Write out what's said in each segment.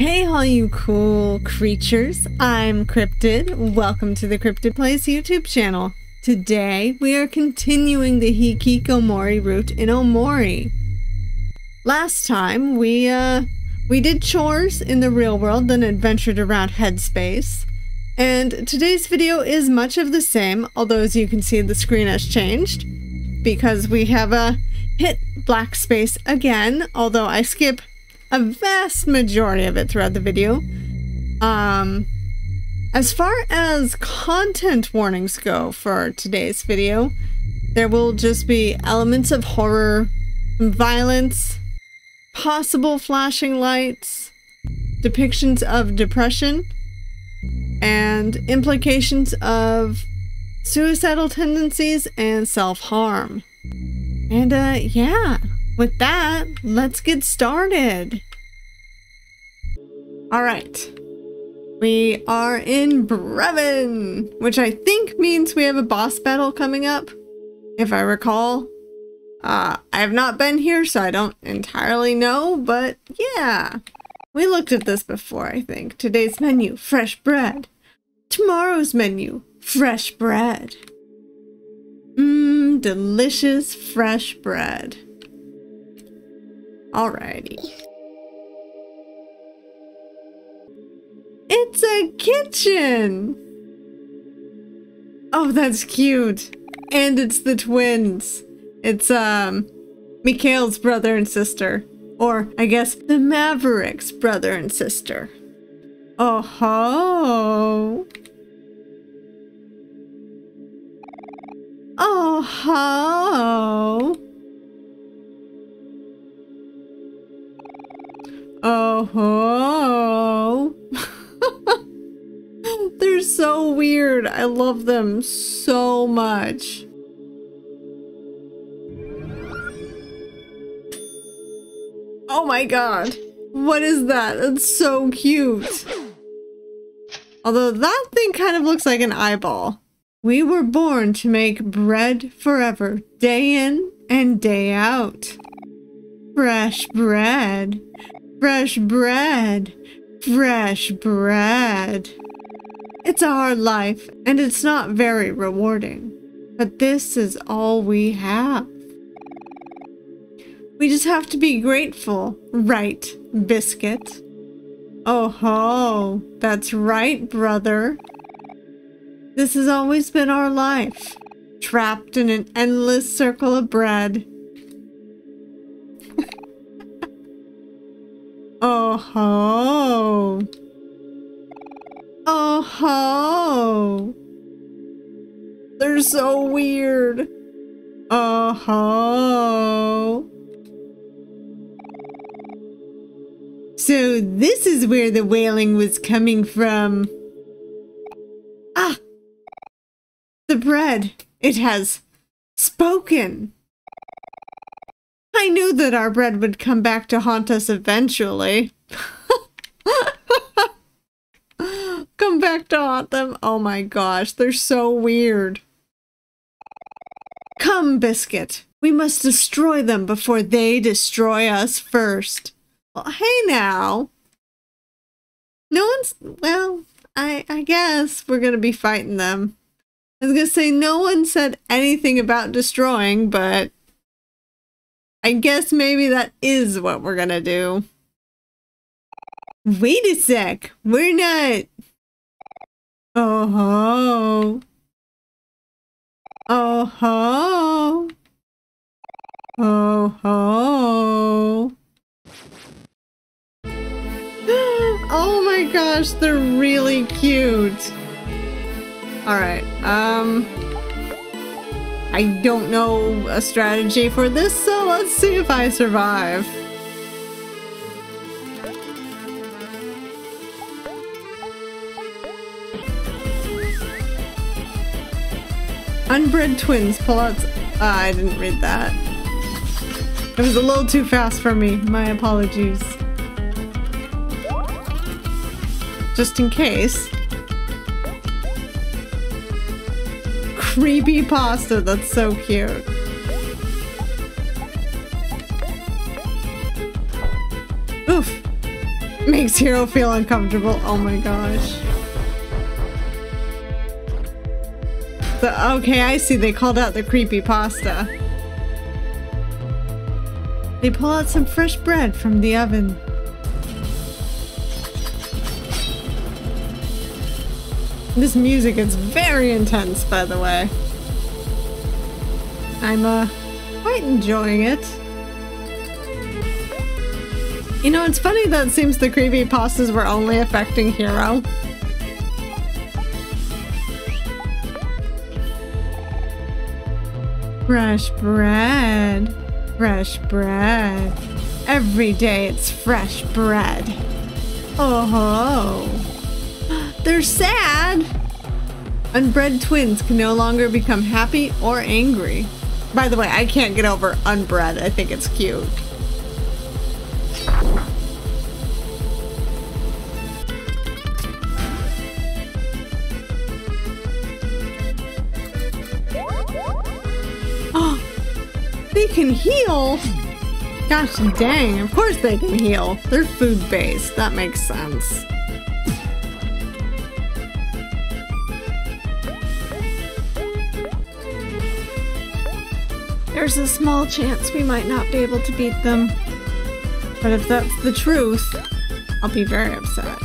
Hey, all you cool creatures. I'm Cryptid. Welcome to the Cryptid Plays YouTube channel. Today, we are continuing the Hikikomori route in Omori. Last time, we, uh, we did chores in the real world, then adventured around Headspace. And today's video is much of the same, although as you can see, the screen has changed. Because we have, uh, hit black space again, although I skip a vast majority of it throughout the video. Um, as far as content warnings go for today's video, there will just be elements of horror, violence, possible flashing lights, depictions of depression, and implications of suicidal tendencies and self-harm. And uh, yeah, with that, let's get started. All right. We are in Brevin, which I think means we have a boss battle coming up, if I recall. Uh, I have not been here, so I don't entirely know, but yeah. We looked at this before, I think. Today's menu, fresh bread. Tomorrow's menu, fresh bread. Mmm, delicious fresh bread. Alrighty. It's a kitchen! Oh, that's cute. And it's the twins. It's, um, Mikhail's brother and sister. Or, I guess, the Maverick's brother and sister. Oh ho! Oh ho! Oh! They're so weird. I love them so much. Oh my god. What is that? That's so cute. Although that thing kind of looks like an eyeball. We were born to make bread forever, day in and day out. Fresh bread. Fresh bread. Fresh bread. It's a hard life, and it's not very rewarding. But this is all we have. We just have to be grateful, right, Biscuit? Oh ho, that's right, brother. This has always been our life, trapped in an endless circle of bread. Oh ho. Oh ho. They're so weird. Oh ho. So this is where the wailing was coming from. Ah! The bread. It has spoken. I knew that our bread would come back to haunt us eventually. come back to haunt them. Oh my gosh, they're so weird. Come, Biscuit. We must destroy them before they destroy us first. Well, hey now. No one's, well, I, I guess we're going to be fighting them. I was going to say no one said anything about destroying, but I guess maybe that is what we're to do. Wait a sec. We're not. Oh ho. Oh ho. Oh ho. Oh my gosh, they're really cute. Alright, um... I don't know a strategy for this, so let's see if I survive. Unbread twins pull out... Uh, I didn't read that. It was a little too fast for me. My apologies. just in case. Creepy pasta, that's so cute. Oof. makes Hero feel uncomfortable. Oh my gosh. The, okay, I see. They called out the creepy pasta. They pull out some fresh bread from the oven. This music is very intense, by the way. I'm, uh, quite enjoying it. You know, it's funny that it seems the creepy pastas were only affecting Hero. Fresh bread. Fresh bread. Every day it's fresh bread. Oh ho. They're sad. Unbread twins can no longer become happy or angry. By the way, I can't get over unbred. I think it's cute. Oh, they can heal? Gosh dang, of course they can heal. They're food-based. That makes sense. There's a small chance we might not be able to beat them. But if that's the truth, I'll be very upset.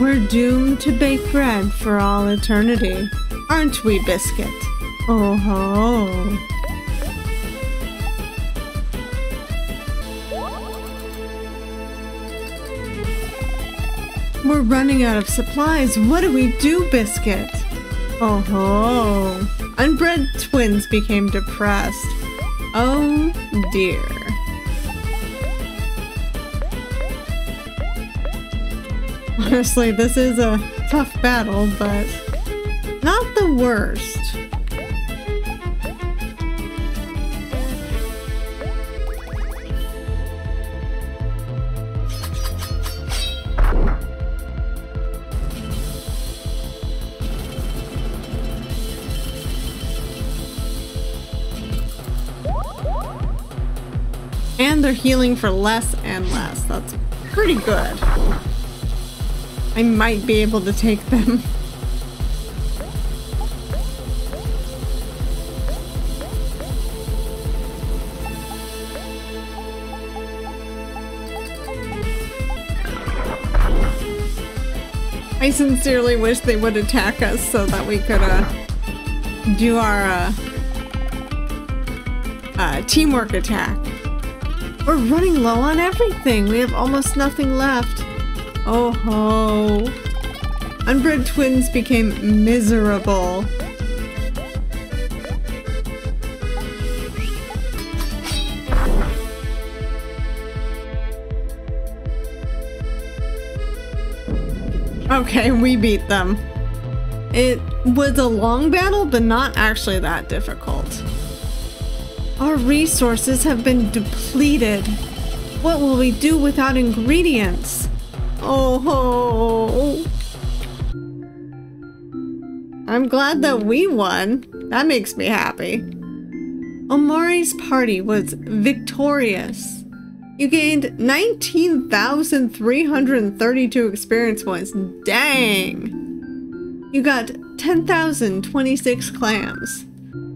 We're doomed to bake bread for all eternity. Aren't we, Biscuit? Oh ho. We're running out of supplies. What do we do, Biscuit? Oh ho. Unbread twins became depressed. Oh dear. Honestly, this is a tough battle, but not the worst. They're healing for less and less. That's pretty good. I might be able to take them. I sincerely wish they would attack us so that we could uh, do our uh, uh, teamwork attack. We're running low on everything. We have almost nothing left. Oh ho. Unbread twins became miserable. Okay, we beat them. It was a long battle, but not actually that difficult. Our resources have been depleted. What will we do without ingredients? Oh ho! I'm glad that we won. That makes me happy. Omori's party was victorious. You gained 19,332 experience points. Dang! You got 10,026 clams.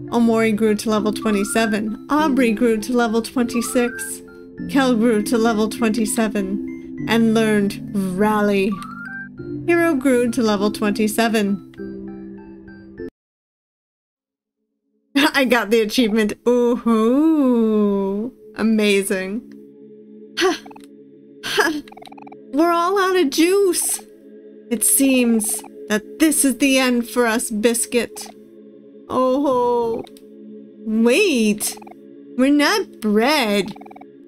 Omori grew to level 27. Aubrey grew to level 26. Kel grew to level 27 and learned Rally. Hero grew to level 27. I got the achievement. Ooh, amazing. We're all out of juice. It seems that this is the end for us, Biscuit. Oh, wait. We're not bread.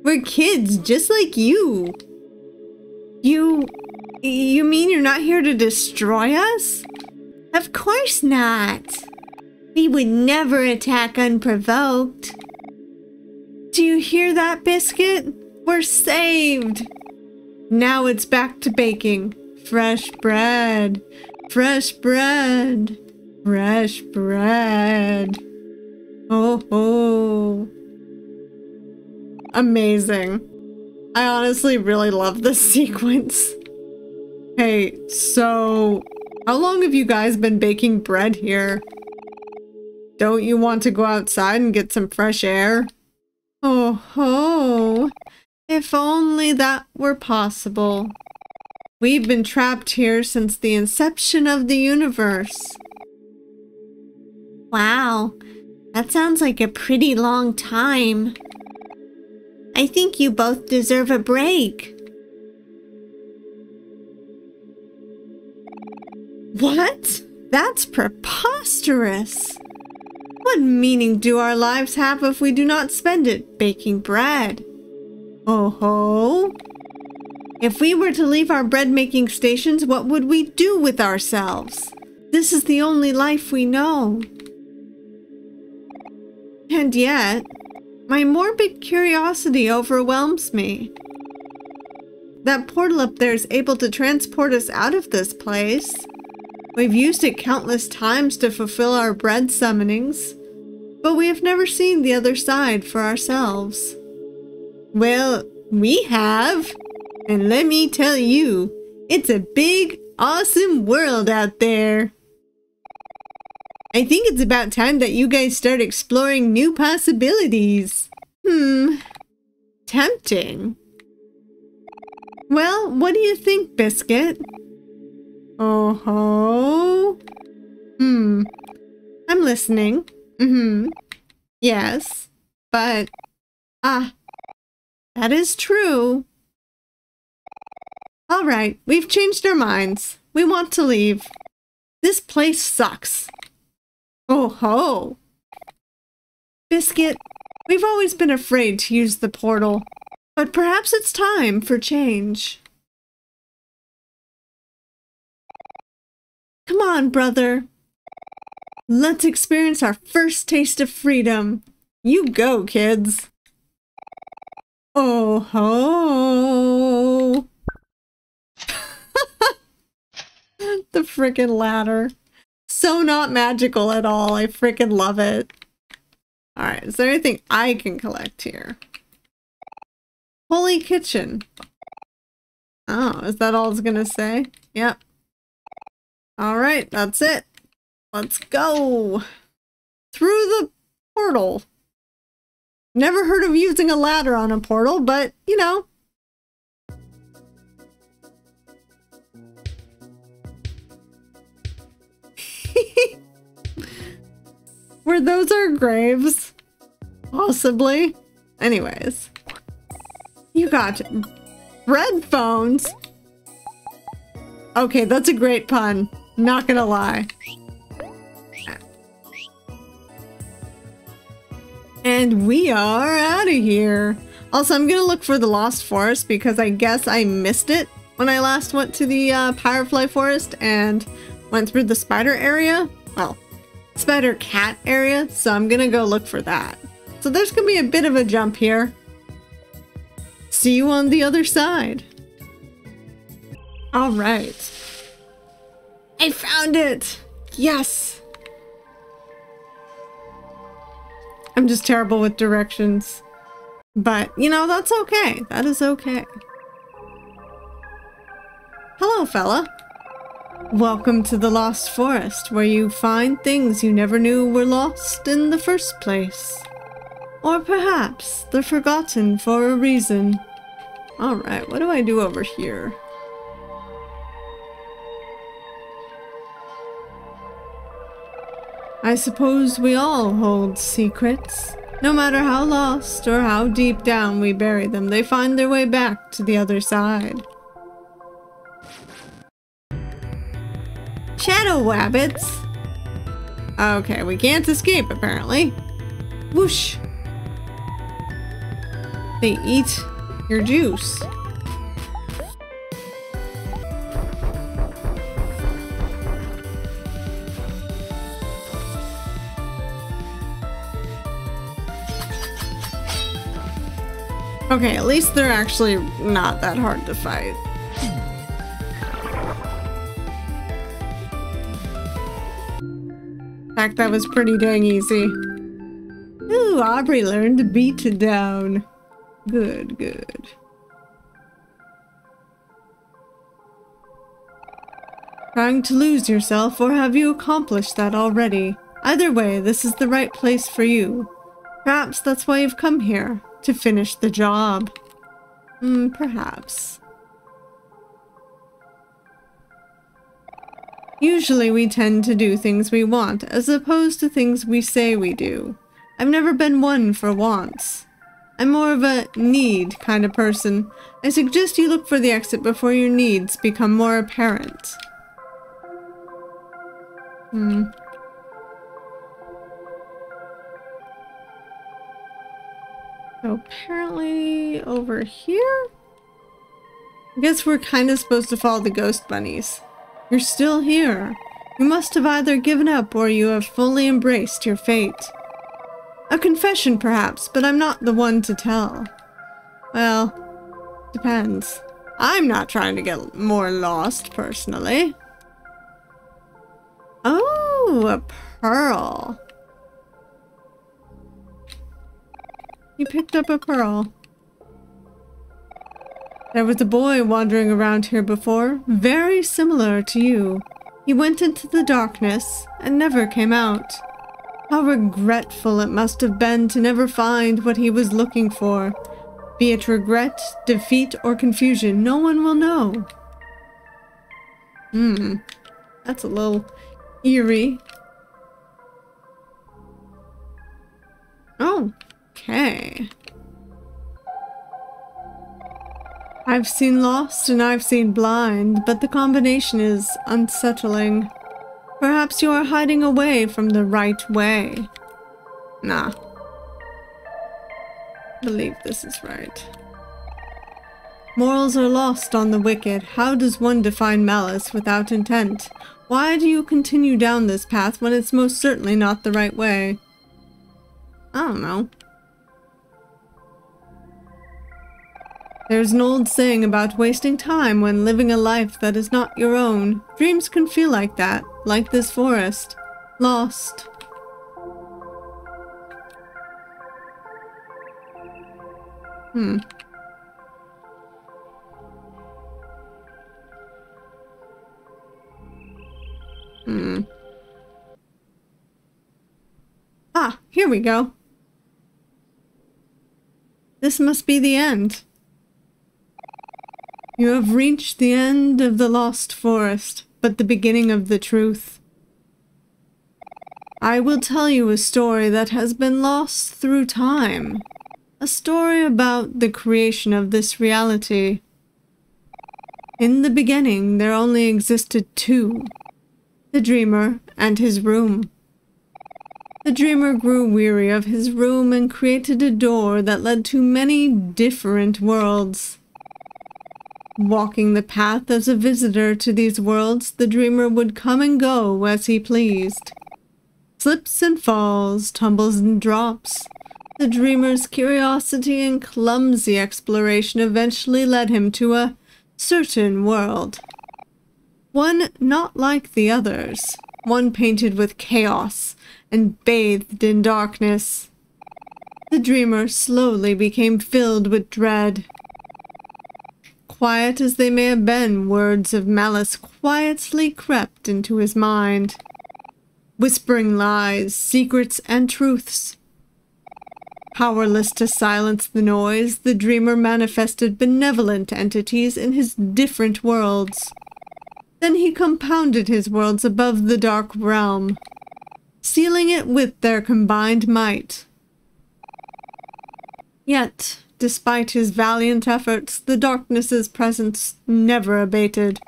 We're kids just like you. You... You mean you're not here to destroy us? Of course not. We would never attack unprovoked. Do you hear that, Biscuit? We're saved. Now it's back to baking. Fresh bread. Fresh bread. Fresh bread. Oh, oh. Amazing. I honestly really love this sequence. Hey, so how long have you guys been baking bread here? Don't you want to go outside and get some fresh air? Oh ho! If only that were possible. We've been trapped here since the inception of the universe. Wow, that sounds like a pretty long time. I think you both deserve a break. What? That's preposterous. What meaning do our lives have if we do not spend it baking bread? Oh ho! If we were to leave our bread making stations, what would we do with ourselves? This is the only life we know. And yet, my morbid curiosity overwhelms me. That portal up there is able to transport us out of this place. We've used it countless times to fulfill our bread summonings, but we have never seen the other side for ourselves. Well, we have. And let me tell you, it's a big, awesome world out there. I think it's about time that you guys start exploring new possibilities. Hmm. Tempting. Well, what do you think, Biscuit? Oh ho. Hmm. I'm listening. Mm-hmm. Yes. But ah, that is true. All right, we've changed our minds. We want to leave. This place sucks. Oh ho. Biscuit, we've always been afraid to use the portal, but perhaps it's time for change. Come on, brother. Let's experience our first taste of freedom. You go, kids. Oh ho! the freaking ladder. So not magical at all. I freaking love it. Alright, is there anything I can collect here? Holy kitchen. Oh, is that all it's gonna say? Yep. Alright, that's it. Let's go. Through the portal. Never heard of using a ladder on a portal, but, you know. Were those our graves? Possibly. Anyways. You got bread phones. Okay, that's a great pun. Not gonna lie. And we are out of here. Also, I'm gonna look for the Lost Forest because I guess I missed it when I last went to the uh, Pyrefly Forest and went through the spider area. Well, spider cat area, so I'm gonna go look for that. So there's gonna be a bit of a jump here. See you on the other side. All right. I found it! Yes! I'm just terrible with directions. But, you know, that's okay. That is okay. Hello, fella. Welcome to the Lost Forest, where you find things you never knew were lost in the first place. Or perhaps they're forgotten for a reason. Alright, what do I do over here? I suppose we all hold secrets. No matter how lost or how deep down we bury them, they find their way back to the other side. Shadow wabbits! Okay, we can't escape apparently. Whoosh! They eat your juice. Okay, at least they're actually not that hard to fight. Fact, that was pretty dang easy. Ooh, Aubrey learned to beat down. Good, good. Trying to lose yourself, or have you accomplished that already? Either way, this is the right place for you. Perhaps that's why you've come here, to finish the job. Hmm, perhaps. Usually we tend to do things we want, as opposed to things we say we do. I've never been one for wants. I'm more of a need kind of person. I suggest you look for the exit before your needs become more apparent. Hmm. So apparently over here? I guess we're kind of supposed to follow the ghost bunnies. You're still here. You must have either given up or you have fully embraced your fate. A confession, perhaps, but I'm not the one to tell. Well, depends. I'm not trying to get more lost, personally. Oh, a pearl. You picked up a pearl. There was a boy wandering around here before, very similar to you. He went into the darkness and never came out. How regretful it must have been to never find what he was looking for. Be it regret, defeat, or confusion, no one will know. Hmm, that's a little eerie. Oh, okay. I've seen lost and I've seen blind, but the combination is unsettling. Perhaps you are hiding away from the right way. Nah. Believe this is right. Morals are lost on the wicked. How does one define malice without intent? Why do you continue down this path when it's most certainly not the right way? I don't know. There's an old saying about wasting time when living a life that is not your own. Dreams can feel like that, like this forest. Lost. Hmm. Hmm. Ah, here we go. This must be the end. You have reached the end of the lost forest, but the beginning of the truth. I will tell you a story that has been lost through time. A story about the creation of this reality. In the beginning, there only existed two. The dreamer and his room. The dreamer grew weary of his room and created a door that led to many different worlds. Walking the path as a visitor to these worlds, the dreamer would come and go as he pleased. Slips and falls, tumbles and drops. The dreamer's curiosity and clumsy exploration eventually led him to a certain world. One not like the others, one painted with chaos and bathed in darkness. The dreamer slowly became filled with dread. Quiet as they may have been, words of malice quietly crept into his mind. Whispering lies, secrets, and truths. Powerless to silence the noise, the dreamer manifested benevolent entities in his different worlds. Then he compounded his worlds above the dark realm, sealing it with their combined might. Yet, Despite his valiant efforts, the darkness's presence never abated.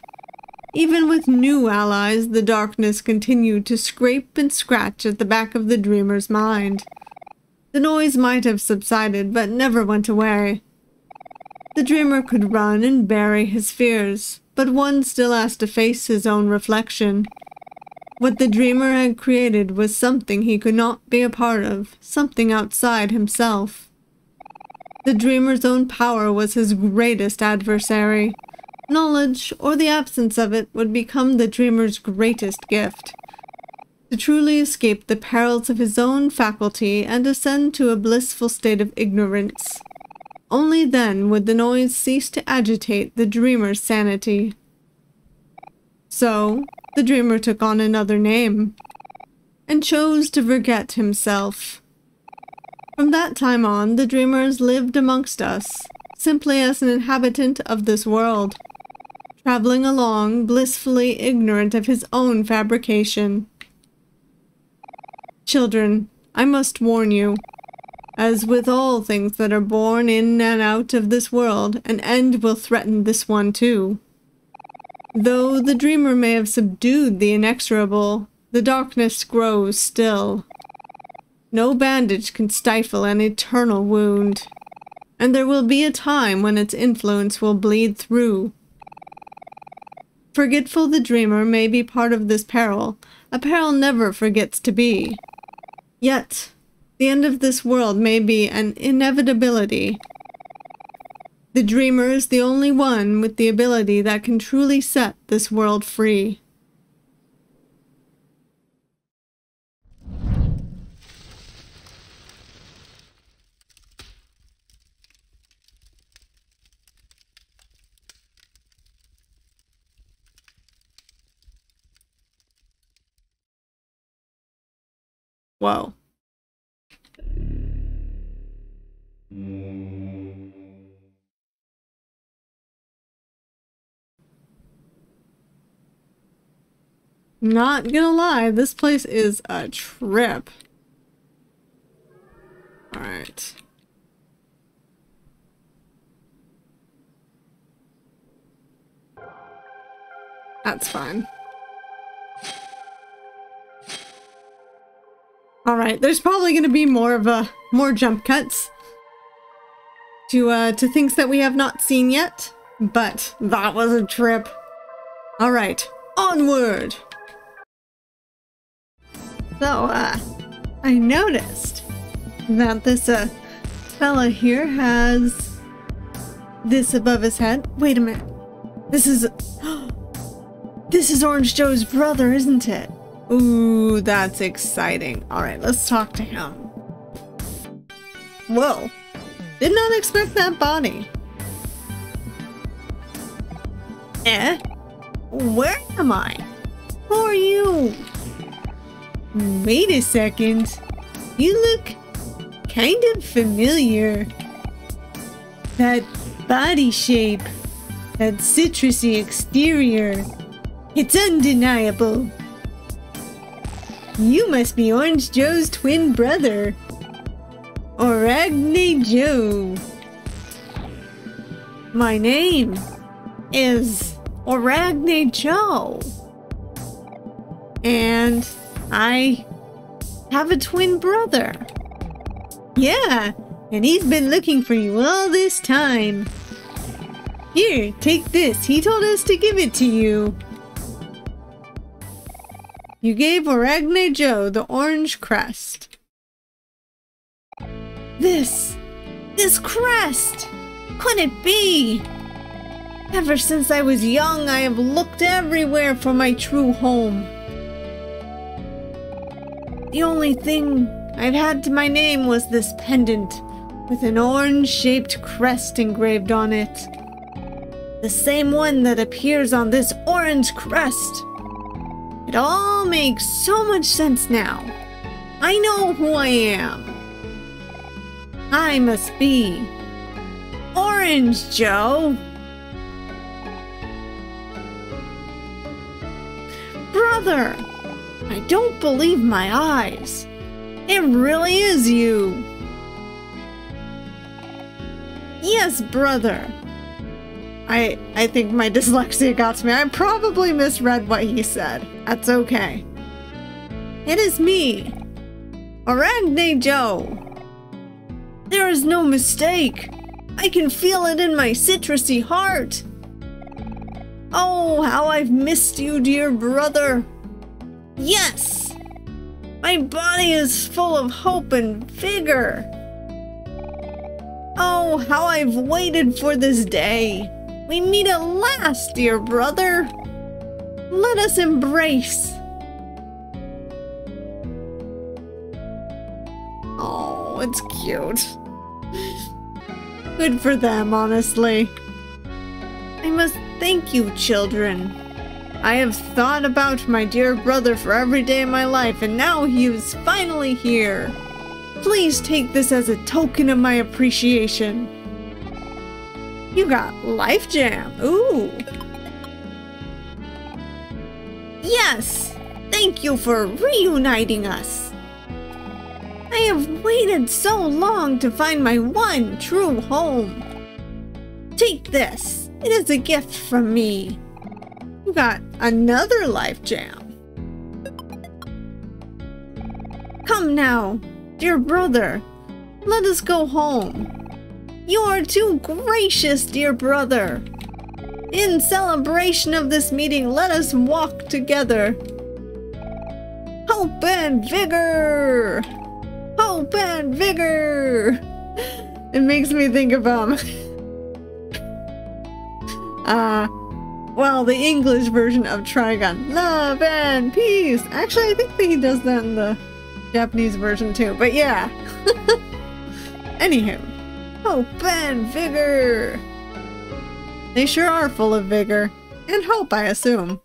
Even with new allies, the darkness continued to scrape and scratch at the back of the dreamer's mind. The noise might have subsided, but never went away. The dreamer could run and bury his fears, but one still has to face his own reflection. What the dreamer had created was something he could not be a part of, something outside himself. The dreamer's own power was his greatest adversary. Knowledge, or the absence of it, would become the dreamer's greatest gift. to truly escape the perils of his own faculty and ascend to a blissful state of ignorance. Only then would the noise cease to agitate the dreamer's sanity. So, the dreamer took on another name, and chose to forget himself. From that time on, the dreamers lived amongst us, simply as an inhabitant of this world, traveling along, blissfully ignorant of his own fabrication. Children, I must warn you, as with all things that are born in and out of this world, an end will threaten this one too. Though the dreamer may have subdued the inexorable, the darkness grows still. No bandage can stifle an eternal wound, and there will be a time when its influence will bleed through. Forgetful the dreamer may be part of this peril, a peril never forgets to be. Yet, the end of this world may be an inevitability, the dreamer is the only one with the ability that can truly set this world free. Whoa. Not gonna lie, this place is a trip. Alright. That's fine. Alright, there's probably gonna be more of a more jump cuts to uh to things that we have not seen yet, but that was a trip. Alright, onward! So, uh, I noticed that this, uh, fella here has this above his head. Wait a minute. This is... this is Orange Joe's brother, isn't it? Ooh, that's exciting. Alright, let's talk to him. Whoa. Did not expect that body. Eh? Where am I? Who are you? Wait a second. You look kind of familiar. That body shape. That citrusy exterior. It's undeniable. You must be Orange Joe's twin brother. Oragne Joe. My name is Oragne Joe. And I have a twin brother. Yeah, and he's been looking for you all this time. Here, take this. He told us to give it to you. You gave Oragne Joe the orange crest. This, this crest! Could it be? Ever since I was young, I have looked everywhere for my true home. The only thing I've had to my name was this pendant with an orange-shaped crest engraved on it. The same one that appears on this orange crest. It all makes so much sense now. I know who I am. I must be Orange Joe. Brother! I don't believe my eyes. It really is you. Yes, brother. I I think my dyslexia got to me. I probably misread what he said. That's okay. It is me, Oragne Joe. There is no mistake. I can feel it in my citrusy heart. Oh, how I've missed you, dear brother. Yes! My body is full of hope and vigor. Oh, how I've waited for this day. We meet at last, dear brother. Let us embrace. Oh, it's cute. Good for them, honestly. I must thank you, children. I have thought about my dear brother for every day of my life, and now he is finally here. Please take this as a token of my appreciation. You got Life Jam. Ooh. Yes! Thank you for reuniting us. I have waited so long to find my one true home. Take this. It is a gift from me. You got another Life Jam. Come now, dear brother. Let us go home. You are too gracious, dear brother. In celebration of this meeting, let us walk together. Hope and vigor! Hope and vigor! It makes me think of, um... uh... Well, the English version of Trigun. Love and peace! Actually, I think that he does that in the Japanese version too, but yeah. Anywho. Hope and vigor! They sure are full of vigor. And hope, I assume.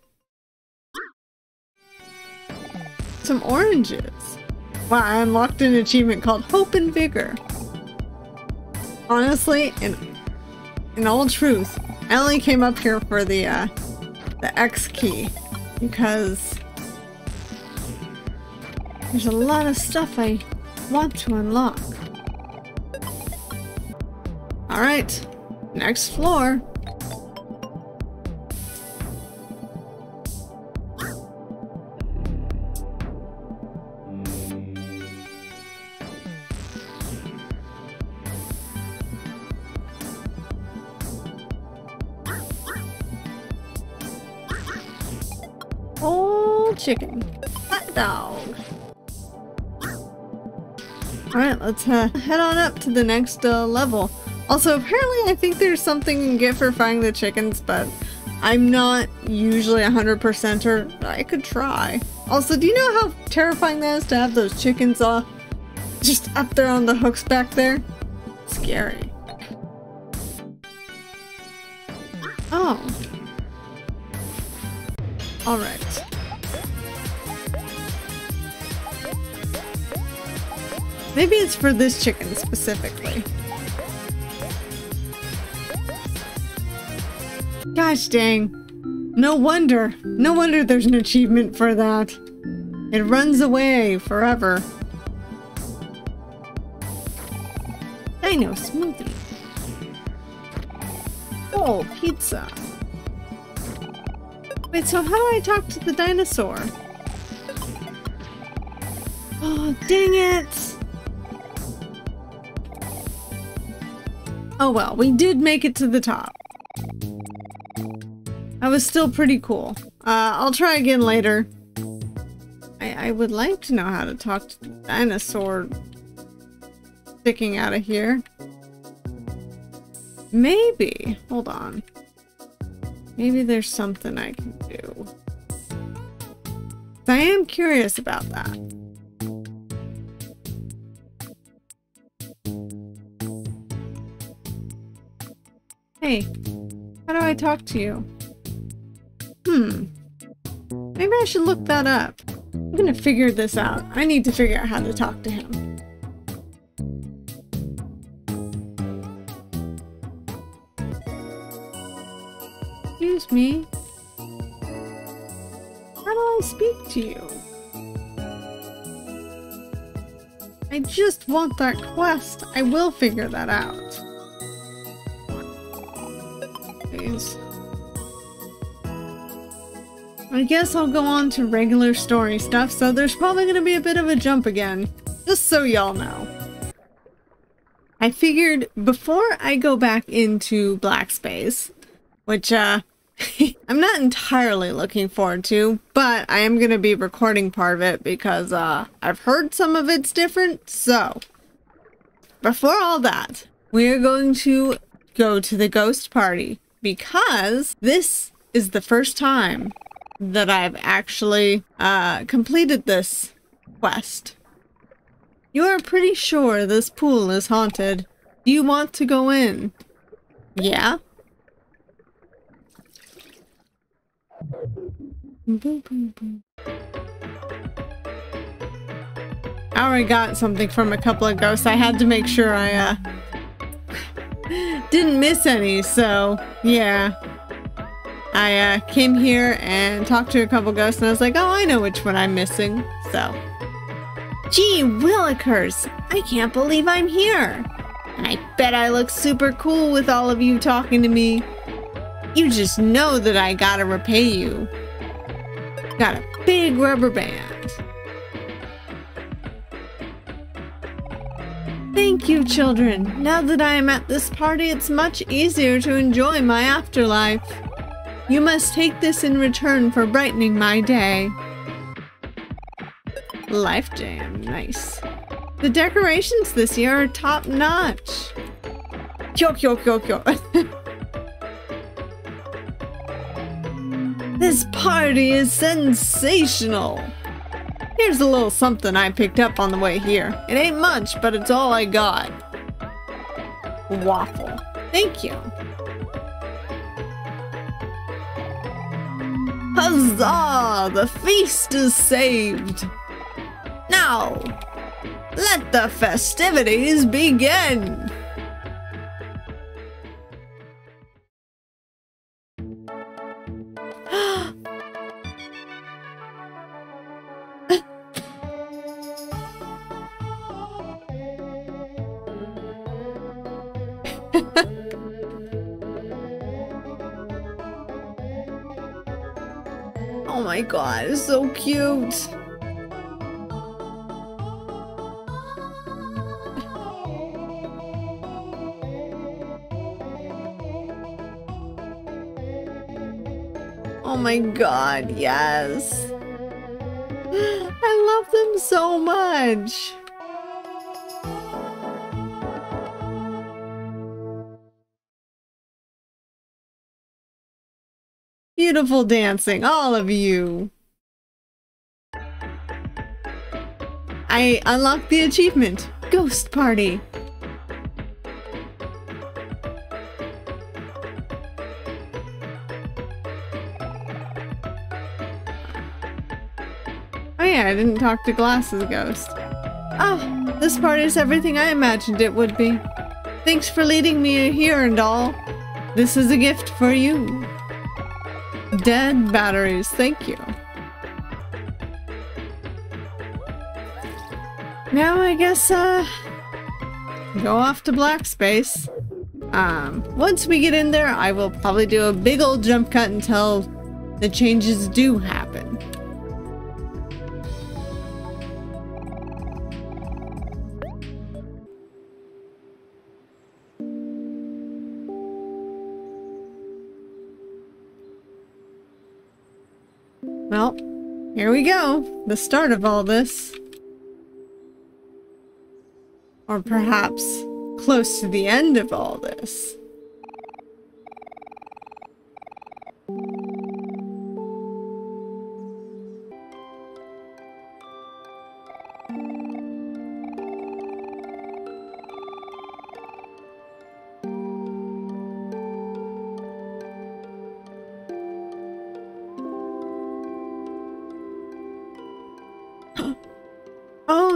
Some oranges. Wow, I unlocked an achievement called Hope and Vigor. Honestly, in, in all truth, I only came up here for the, uh, the X key. Because there's a lot of stuff I want to unlock. Alright, next floor. Chicken. Hot dog. Alright, let's uh, head on up to the next uh, level. Also, apparently I think there's something you can get for frying the chickens, but I'm not usually 100% or I could try. Also, do you know how terrifying that is to have those chickens uh, just up there on the hooks back there? Scary. Oh. Alright. Maybe it's for this chicken specifically. Gosh dang. No wonder. No wonder there's an achievement for that. It runs away forever. Dino smoothie. Oh, pizza. Wait, so how do I talk to the dinosaur? Oh, dang it! Oh well, we did make it to the top. That was still pretty cool. Uh, I'll try again later. I, I would like to know how to talk to the dinosaur sticking out of here. Maybe. Hold on. Maybe there's something I can do. I am curious about that. Hey, how do I talk to you? Hmm. Maybe I should look that up. I'm gonna figure this out. I need to figure out how to talk to him. Excuse me. How do I speak to you? I just want that quest. I will figure that out. Please. I guess I'll go on to regular story stuff, so there's probably going to be a bit of a jump again. Just so y'all know. I figured before I go back into Black Space, which uh, I'm not entirely looking forward to, but I am going to be recording part of it because uh, I've heard some of it's different, so before all that, we're going to go to the ghost party because this is the first time that I've actually uh, completed this quest. You're pretty sure this pool is haunted. Do you want to go in? Yeah? I already got something from a couple of ghosts. I had to make sure I uh, didn't miss any, so yeah. I uh, came here and talked to a couple ghosts and I was like, oh, I know which one I'm missing, so. Gee willikers, I can't believe I'm here. I bet I look super cool with all of you talking to me. You just know that I gotta repay you. Got a big rubber band. Thank you, children. Now that I am at this party, it's much easier to enjoy my afterlife. You must take this in return for brightening my day. Life Jam, nice. The decorations this year are top notch. Kyo kyo kyo kyo. this party is sensational. Here's a little something I picked up on the way here. It ain't much, but it's all I got. Waffle. Thank you. Huzzah! The feast is saved! Now, let the festivities begin! God, it's so cute! Oh my god, yes. I love them so much. Beautiful dancing, all of you. I unlocked the achievement, Ghost Party. Oh yeah, I didn't talk to Glasses Ghost. Oh, this party is everything I imagined it would be. Thanks for leading me here and all. This is a gift for you. Dead batteries, thank you. Now I guess, uh, go off to Black Space. Um, once we get in there, I will probably do a big old jump cut until the changes do happen. Here we go. The start of all this. Or perhaps close to the end of all this.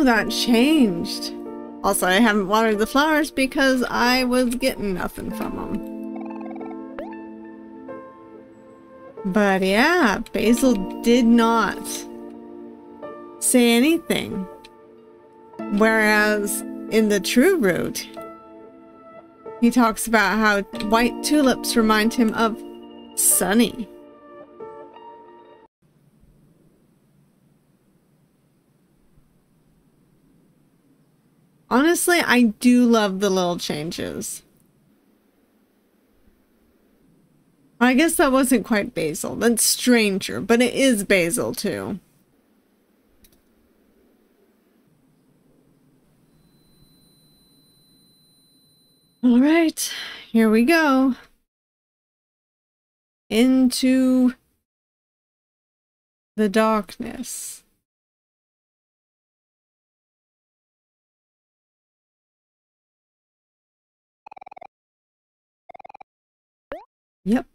That changed. Also, I haven't watered the flowers because I was getting nothing from them. But yeah, Basil did not say anything. Whereas in the true route, he talks about how white tulips remind him of Sunny. Honestly, I do love the little changes. I guess that wasn't quite basil. That's stranger, but it is basil too. All right, here we go. Into the darkness. Yep.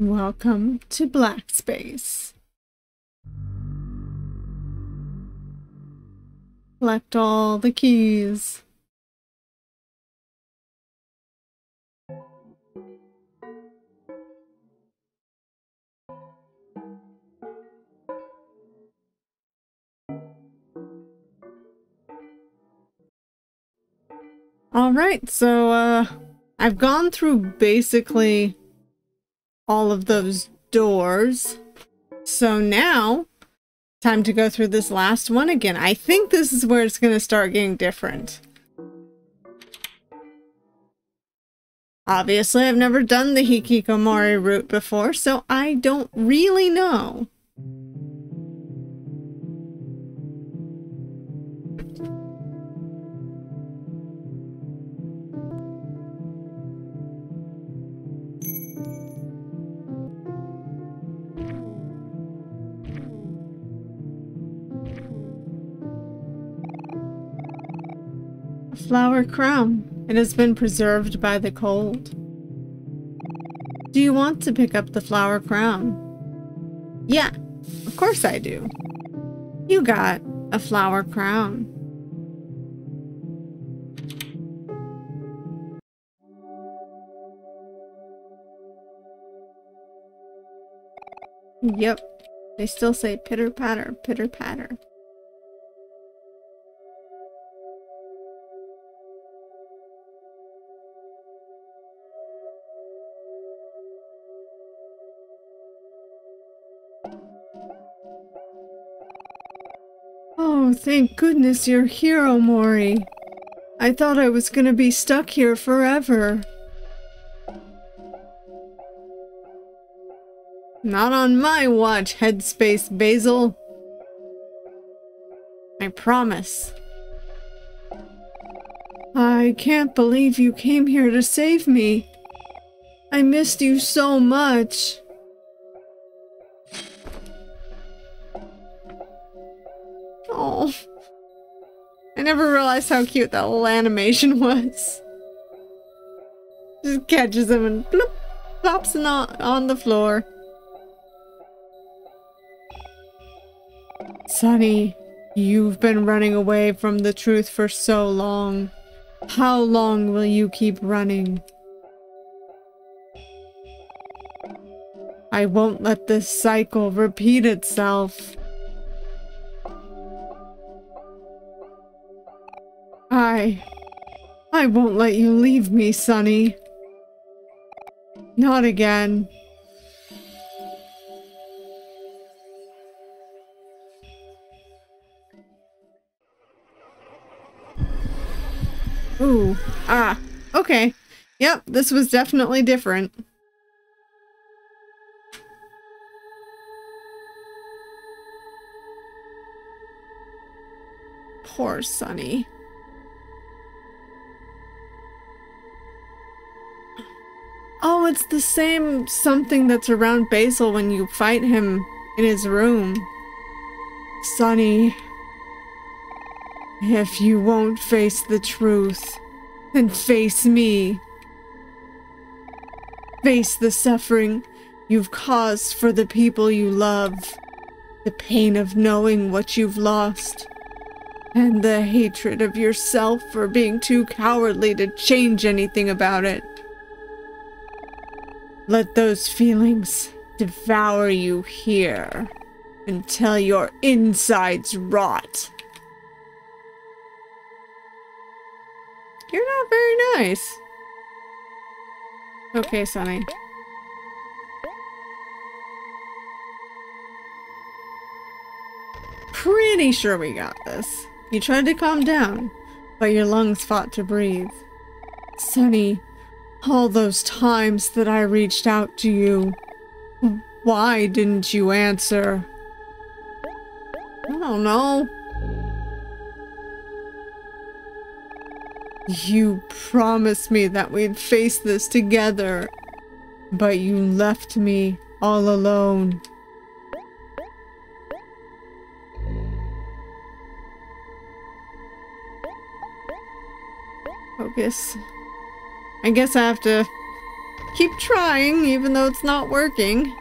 Welcome to Black Space. Collect all the keys. All right, so uh I've gone through basically all of those doors. So now, time to go through this last one again. I think this is where it's going to start getting different. Obviously, I've never done the Hikikomori route before, so I don't really know. Flower crown. It has been preserved by the cold. Do you want to pick up the flower crown? Yeah, of course I do. You got a flower crown. Yep, they still say pitter patter, pitter patter. Oh, thank goodness you're here, Omori. I thought I was gonna be stuck here forever. Not on my watch, Headspace Basil. I promise. I can't believe you came here to save me. I missed you so much. Oh. I never realized how cute that little animation was. Just catches him and bloop, pops him on, on the floor. Sunny, you've been running away from the truth for so long. How long will you keep running? I won't let this cycle repeat itself. I... I won't let you leave me, Sunny. Not again. Ooh. Ah. Okay. Yep, this was definitely different. Poor Sunny. Oh, it's the same something that's around Basil when you fight him in his room. Sunny, if you won't face the truth, then face me. Face the suffering you've caused for the people you love, the pain of knowing what you've lost, and the hatred of yourself for being too cowardly to change anything about it. Let those feelings devour you here until your insides rot. You're not very nice. Okay, Sunny. Pretty sure we got this. You tried to calm down, but your lungs fought to breathe. Sunny, all those times that I reached out to you. Why didn't you answer? I don't know. You promised me that we'd face this together, but you left me all alone. Focus. I guess I have to keep trying, even though it's not working.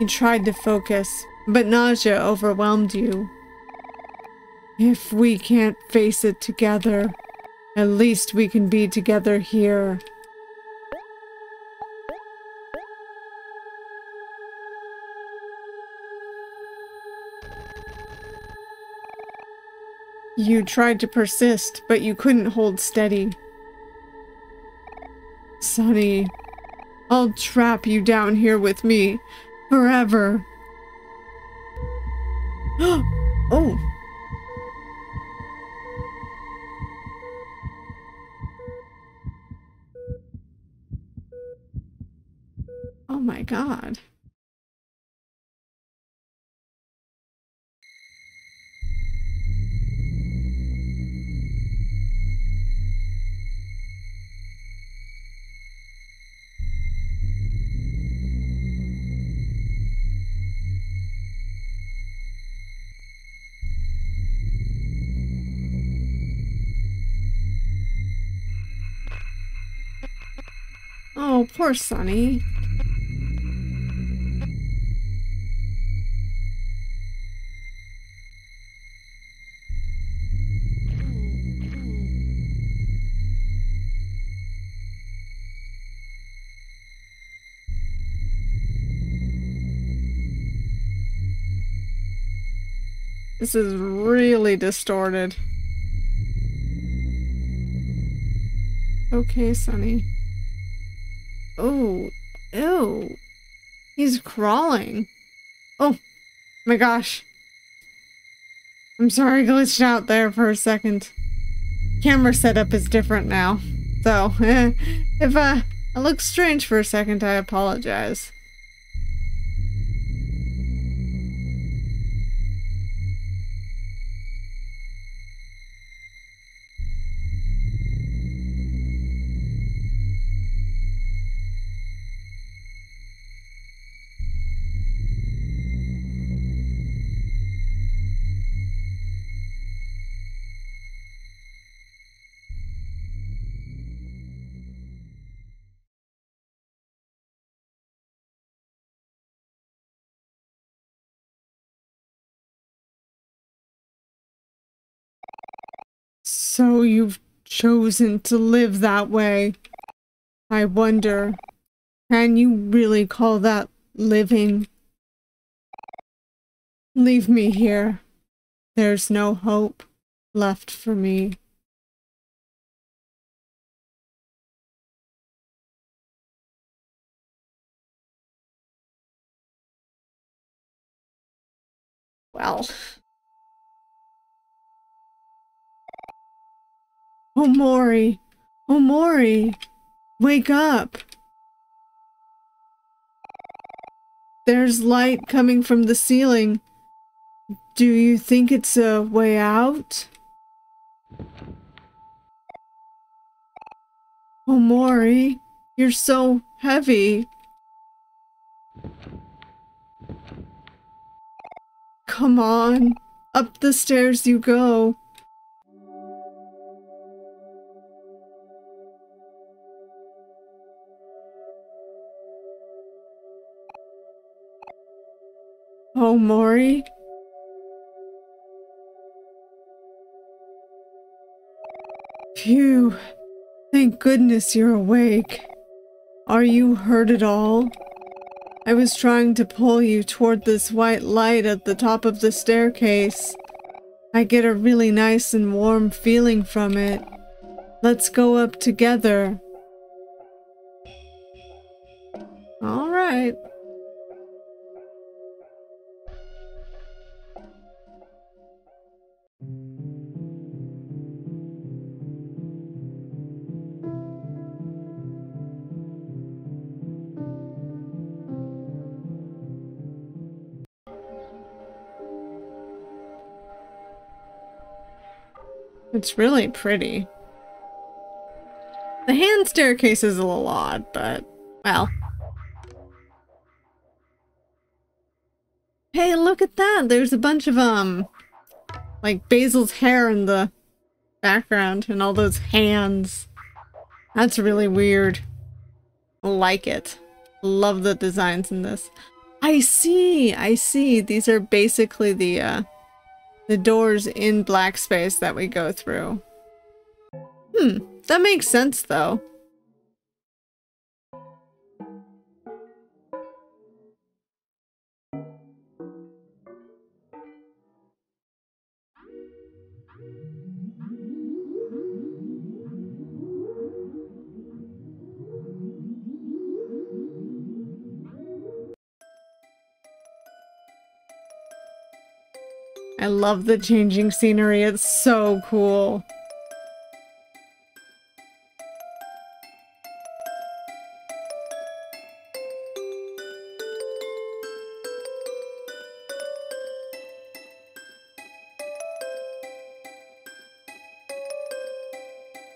You tried to focus, but nausea overwhelmed you. If we can't face it together, at least we can be together here. You tried to persist, but you couldn't hold steady. Sunny, I'll trap you down here with me forever. oh. Oh my god. Poor Sunny. This is really distorted. Okay, Sunny. Oh, ew. He's crawling. Oh, my gosh. I'm sorry, I glitched out there for a second. Camera setup is different now. So, if uh, it looks strange for a second, I apologize. So you've chosen to live that way. I wonder, can you really call that living? Leave me here. There's no hope left for me. Well... Omori! Omori! Wake up! There's light coming from the ceiling. Do you think it's a way out? Oh Omori, you're so heavy. Come on, up the stairs you go. Mori? Phew. Thank goodness you're awake. Are you hurt at all? I was trying to pull you toward this white light at the top of the staircase. I get a really nice and warm feeling from it. Let's go up together. All right. It's really pretty. The hand staircase is a little odd, but, well. Hey, look at that! There's a bunch of, um, like Basil's hair in the background and all those hands. That's really weird. Like it. Love the designs in this. I see, I see. These are basically the, uh, the doors in black space that we go through. Hmm, that makes sense though. Love the changing scenery. It's so cool.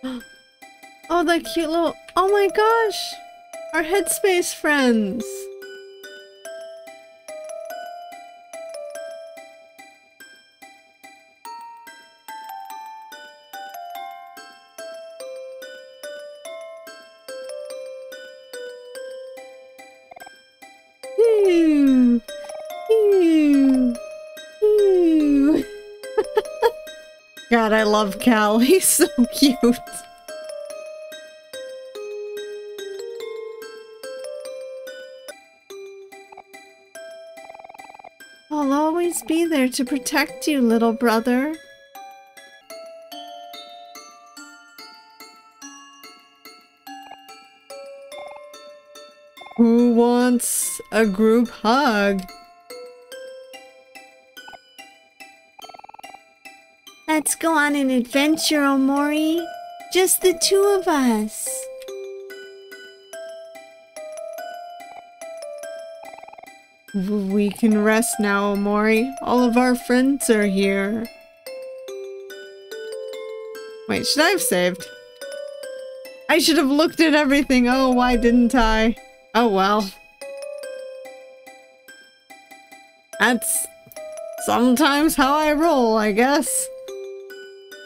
Oh, that cute little... Oh my gosh! Our Headspace friends! God, I love Kel. He's so cute. I'll always be there to protect you, little brother. Who wants a group hug? Let's go on an adventure, Omori. Just the two of us. We can rest now, Omori. All of our friends are here. Wait, should I have saved? I should have looked at everything. Oh, why didn't I? Oh well. That's sometimes how I roll, I guess.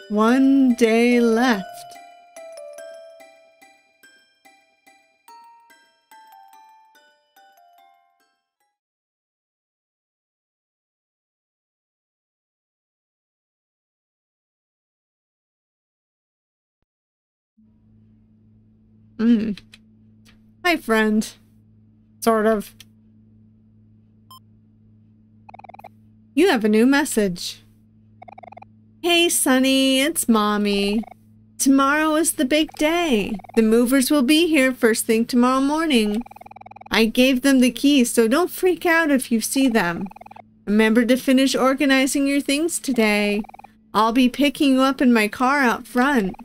One day left. Mm. Hi, friend. Sort of. You have a new message. Hey, Sunny, it's Mommy. Tomorrow is the big day. The movers will be here first thing tomorrow morning. I gave them the keys, so don't freak out if you see them. Remember to finish organizing your things today. I'll be picking you up in my car out front.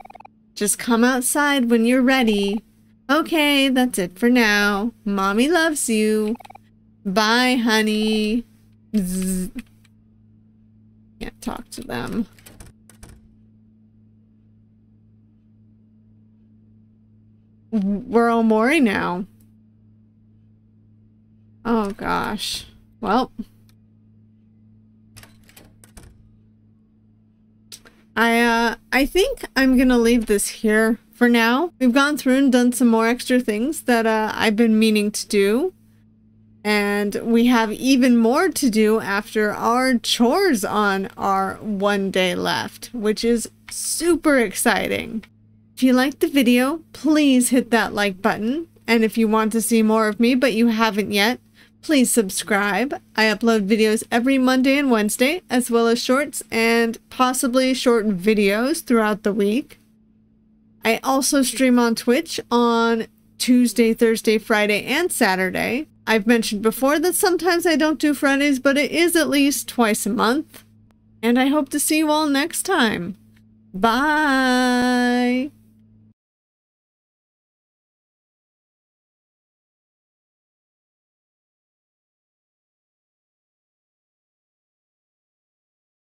Just come outside when you're ready. Okay, that's it for now. Mommy loves you. Bye, honey. Zzz. Can't talk to them. We're all Omori now. Oh gosh. Well. I uh I think I'm gonna leave this here for now. We've gone through and done some more extra things that uh, I've been meaning to do. And we have even more to do after our chores on our one day left, which is super exciting. If you liked the video, please hit that like button. And if you want to see more of me but you haven't yet, please subscribe. I upload videos every Monday and Wednesday, as well as shorts and possibly short videos throughout the week. I also stream on Twitch on Tuesday, Thursday, Friday, and Saturday. I've mentioned before that sometimes I don't do Fridays, but it is at least twice a month. And I hope to see you all next time. Bye!